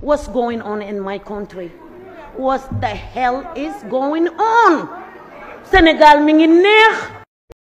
what's going on in my country? What the hell is going on? Sénégal mi neex.